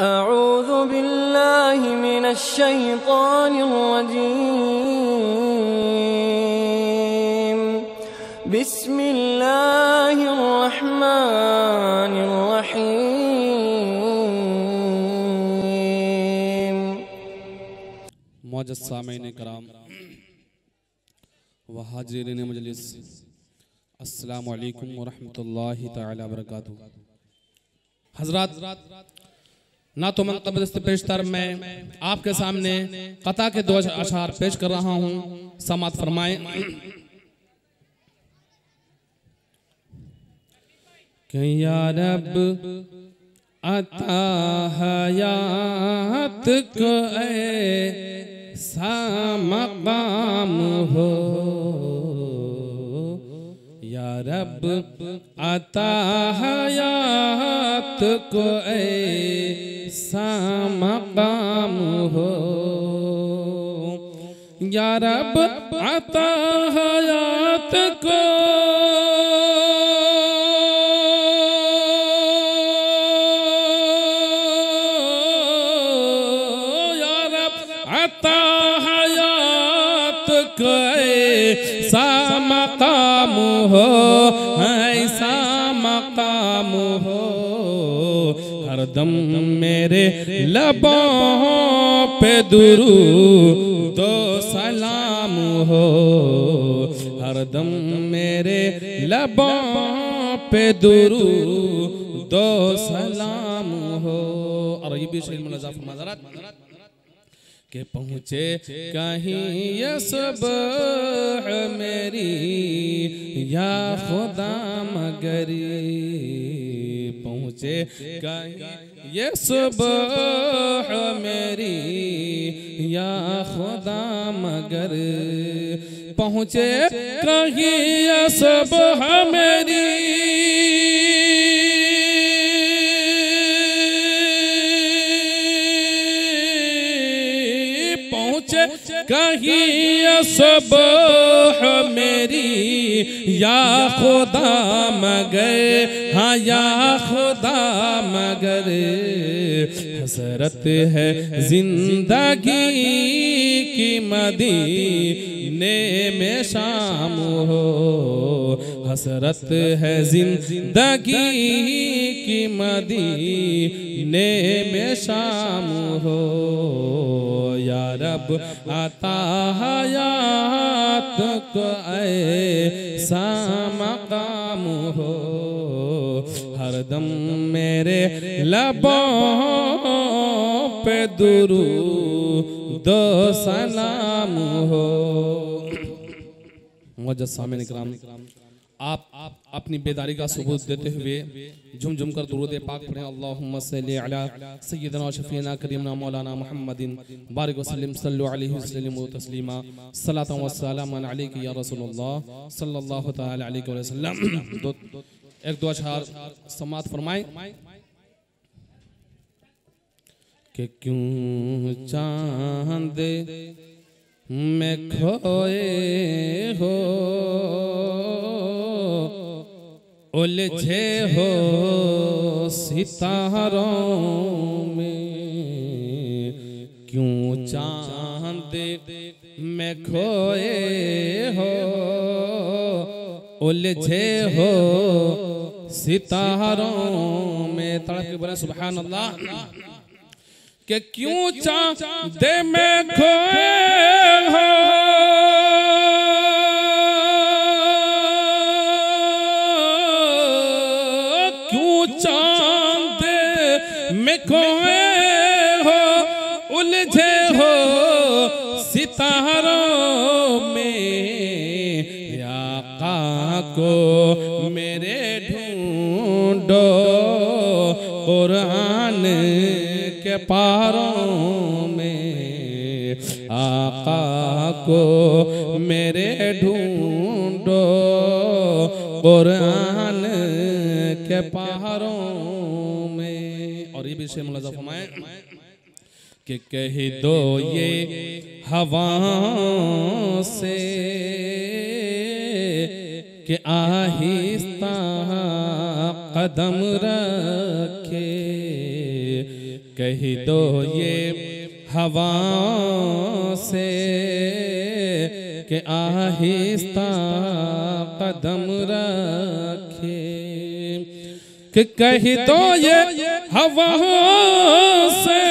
أعوذ بالله من الشيطان الرجيم. بسم الله الرحمن الرحيم. معجز سامعین کرام و حاضرین مجلس السلام علیکم ورحمۃ اللہ تعالی وبرکاتہ۔ حضرات نعت و منقبل است پیشتر میں آپ کے سامنے قطع کے دو اشعار پیش کر رہا ہوں۔ سماعت فرمائیں۔ کہ یا رب، عطا حیات کو ایسا مقام ہو۔ یا رب، عطا حیات کو ایسا مقام ہو یا رب عطا حیات کو یا رب عطا حیات کو ایسا مقام ہو ایسا دم میرے لبوں پہ درود و سلام ہو۔ ہر دم میرے لبوں پہ درود و سلام ہو۔ اور یہ بھی شریف ملازہ فرمازرات کہ پہنچے کہیں یہ صبح میری، یا خدا مگری پہنچے کہیں یہ صبح میری یا خدا مگر پہنچے کہیں یہ صبح میری کہیں صبح میری یا خدا مگر ہاں یا خدا مگر۔ حسرت ہے زندگی کی مدینے میں شام ہو۔ حسرت ہے زندگی کی مدینے میں شام ہو۔ یا رب عطا حیات کو ایسا مقام ہر دم میرے لبوں پہ درود و سلام ہو۔ موجد سامعین اکرام آپ اپنی بیداری کا ثبوت دیتے ہوئے جھم جھم کر درود پاک پڑھیں۔ اللہم صلی علی سیدنا و شفینا کریمنا مولانا محمد بارک وسلم صلو علیہ وسلم و تسلیما۔ صلاة و سلام علیک یا رسول اللہ، صلی اللہ تعالی علیہ وسلم۔ ایک دو اشعار سماعت فرمائیں۔ کہ کیوں چاند میں کھوئے ہو؟ الجھے ہو ستاروں میں؟ کیوں چاند میں کھوئے ہو؟ الجھے ہو ستاروں میں تڑپ کے بولے سبحان اللہ کہ کیوں چاند میں کھوئے ہو؟ کیوں چاند میں کھوئے ہو؟ الجھے کو میرے ڈھونڈو قرآن کے پاروں میں، آقا کو میرے ڈھونڈو قرآن کے پہاڑوں میں۔ اور یہ بھی شیئر ملازہ فرمائیں کہ کہہ دو یہ ہوا سے کہ آہستہ قدم رکھے۔ کہہ دو یہ ہوا سے کہ آہستہ قدم رکھے۔ کہ کہہ دو یہ ہوا سے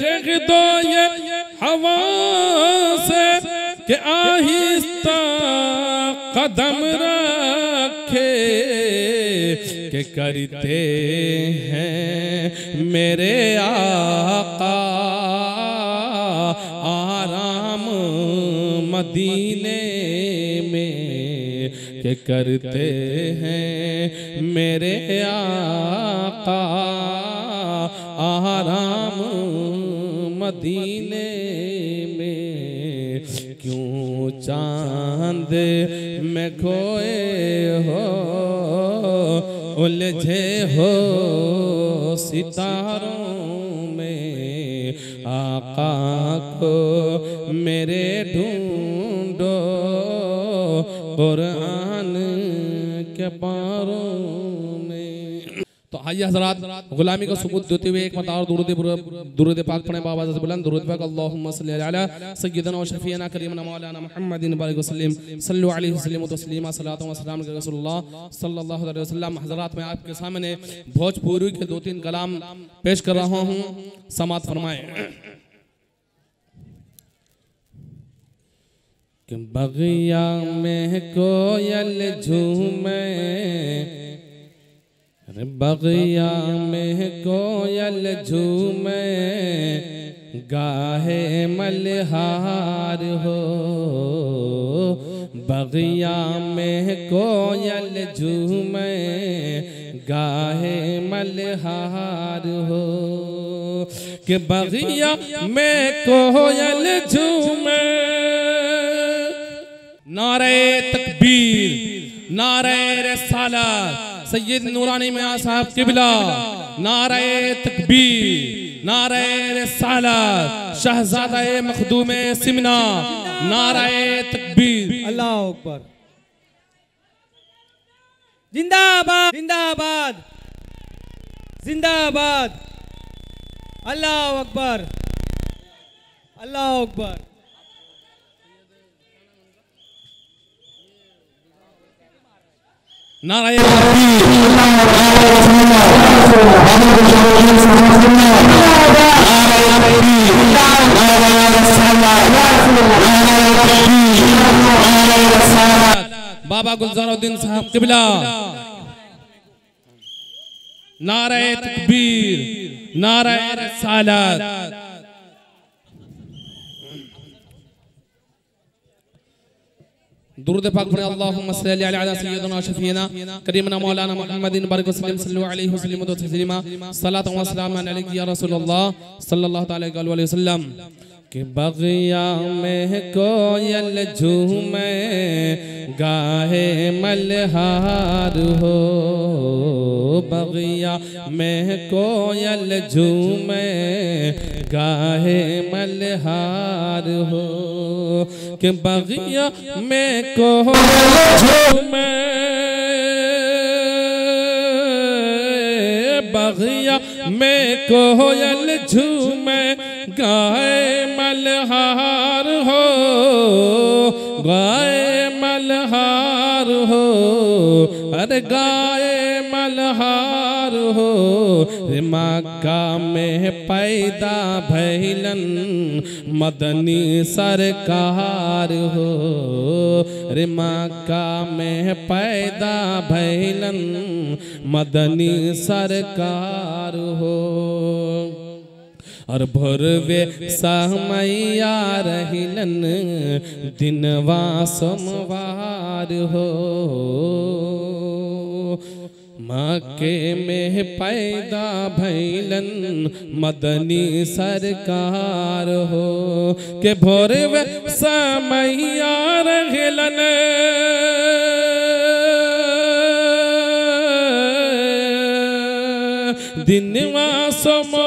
کہہ دو یہ ہوا سے کہ آہستہ قدم رکھے کہ کرتے ہیں میرے آقا آرام مدینے میں کہ کرتے ہیں میرے آقا آرام مدینے چاند میں کھوئے ہو، الجھے ہو ستاروں میں، آقا کو میرے ڈھونڈو، قرآن کے پاروں آئیے حضرات، غلامی کا ثبوت دیتے ہوئے ایک مطار درود درود پاک پڑھیں بابا عزت بلند درود پاک۔ اللہم صلی علی سیدنا و شفینا کریمنا مولانا محمد بارک وسلم صلو علیہ وسلم و تسلیمہ صلاة و سلام علیہ رسول اللہ صلی اللہ علیہ وسلم۔ حضرات، میں آپ کے سامنے بھوج پوری کے دو تین کلام پیش کر رہا ہوں۔ سمات فرمائیں۔ کہ بغیہ میں کویل جھومے بغیا میں کویل جھومے، گاہے ملہار ہو۔ بغیا میں کویل جھومے، گاہے ملہار ہو۔ کہ بغیا میں کویل جھومے۔ نعرہ تکبیر، نعرہ رسالت سید نورانی میاں صاحب قبلہ، نعرہ تکبیر، نعرہ رسالت، شہزادہ مخدوم سمنا نعرہ تکبیر۔ اللہ اکبر۔ زندہ آباد زندہ آباد۔ زندہ آباد۔ اللہ اکبر۔ اللہ اکبر نعرہ تکبیر بابا گلزار الدین صاحب قبلہ نعرہ تکبیر نعرہ رسالت درود پاک پڑھیں اللہم صلی اللہ علیہ سیدنا شفینا کریمنا مولانا محمد بارک وسلم صلی اللہ علیہ وسلم و تسلیما صلاة و سلام علیک یا رسول اللہ صلی اللہ علیہ وسلم. کہ بغیا میں کویل جھومے، گاہے ملہار ہو۔ بغیا میں کویل جھومے، گاہے ملہار ہو۔ کہ بغیا میں کویل جھومے بغیا میں کویل جھومے۔ گائے ملہار ہو، گائے ملہار ہو ارے گائے ملہار ہو۔ مکہ میں پیدا بھیلن مدنی سرکار ہو۔ مکہ میں پیدا بھیلن مدنی سرکار ہو۔ اور بھروے سہمیا رہلن دنوا سموار ہو مکے میں پیدا بھیلن مدنی سرکار ہو کہ بھروے سہمیا رہلن دنوا سموار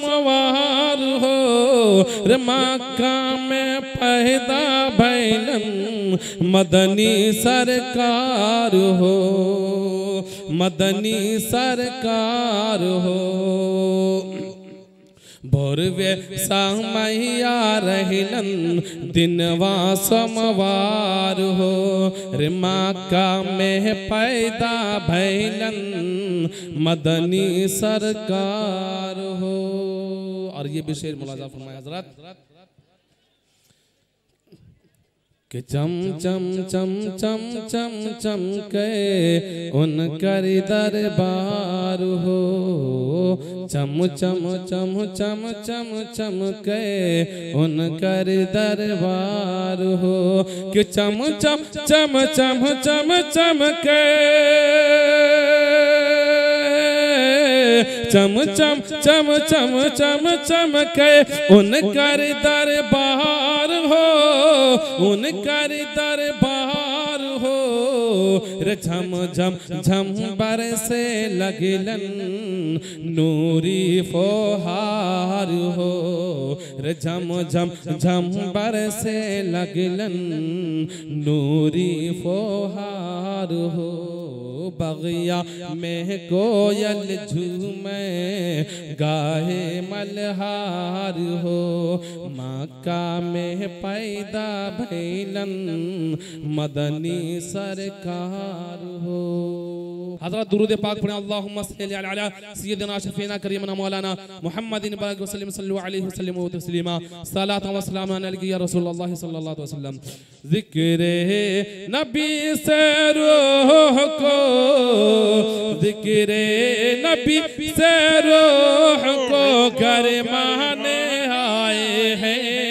سموار ہو۔ رمکہ میں پیدا بھیلن مدنی سرکار ہو۔ مدنی سرکار ہو۔ بھوروے سامیا رہلن دنوا سموار ہو۔ رماکا میں پیدا بھیلن مدنی سرکار ہو۔ اور یہ بھی شعر ملاحظہ فرمائے حضرات کہ چم چم چم چم چم چم کے ان کر دربار ہو چم چم چم چم چم چم کے ان کر دربار ہو کہ چم چم چم چم چم چم کے چم چم چم چم چم چم کے ان کر دربار ہو ان کر دربار ہو رے جھم جھم جھم برسے لگلن نوری فوہار ہو رے جھم جھم جھم برسے لگلن نوری فوہار ہو بغیا میں کویل جھومے گاہے ملہار ہو۔ مکہ میں پیدا بھیلن مدنی سرکار ہو۔ حضرت درود پاک پڑھیں۔ اللہم صلی علی سیدنا شفینا کریمنا مولانا محمد بارک وسلم صلو علیہ وسلم و تسلیما صلاة و سلام علیکہ یا رسول اللہ صلی اللہ علیہ وسلم۔ ذکر نبی سے روح کو ذکر نبی سے روح کو گرمانے آئے ہیں۔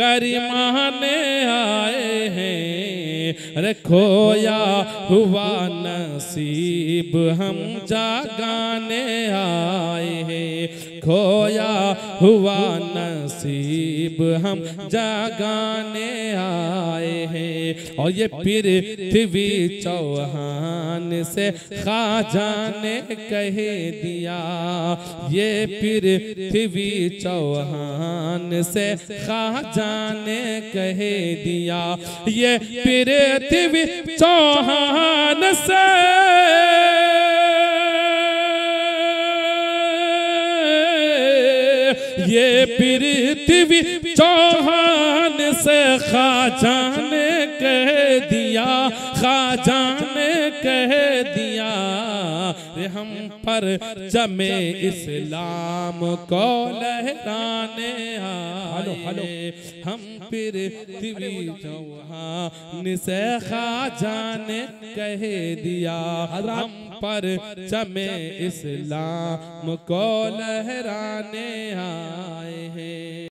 گرمانے آئے ہیں۔ رکھویا ہوا نصیب ہم جاگانے آئے ہیں۔ کھویا ہوا نصیب ہم جاگانے آئے ہیں۔ اور یہ پھر تھوی چوہان سے خواجہ نے کہہ دیا۔ یہ پھر تھوی چوہان سے خواجہ نے کہہ دیا۔ یہ پھر تھوی چوہان سے یہ پرتوی چوہان سے خواجہ نے کہہ دیا خواجہ نے کہہ دیا ہم پر جمع اسلام کو لہرانے آئے۔ ہم پرتوی چوہان سے خواجہ نے کہہ دیا ہم پر جمع اسلام کو لہرانے آئے ہیں۔